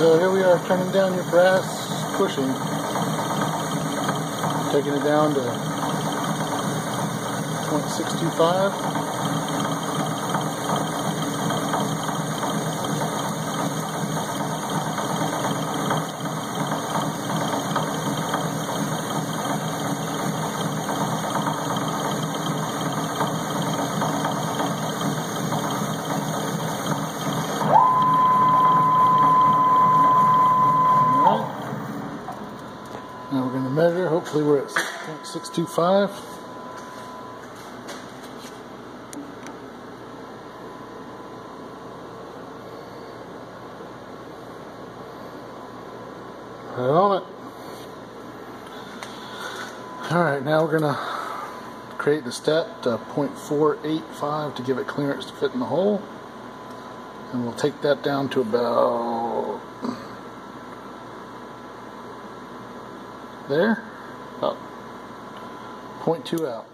So here we are turning down your brass bushing, taking it down to 0.625. Now we're going to measure. Hopefully we're at 6.625. Right on it. Alright, now we're going to create the step uh, to 0.485 to give it clearance to fit in the hole. And we'll take that down to about there, oh. about 0.2 out.